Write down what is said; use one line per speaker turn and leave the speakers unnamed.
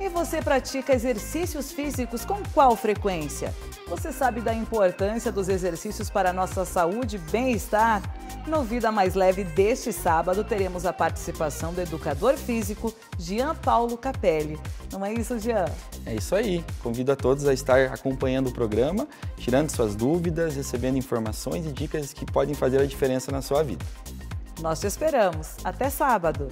E você pratica exercícios físicos com qual frequência? Você sabe da importância dos exercícios para a nossa saúde e bem-estar? No Vida Mais Leve deste sábado, teremos a participação do educador físico Jean Paulo Capelli. Não é isso, Jean?
É isso aí. Convido a todos a estar acompanhando o programa, tirando suas dúvidas, recebendo informações e dicas que podem fazer a diferença na sua vida.
Nós te esperamos. Até sábado!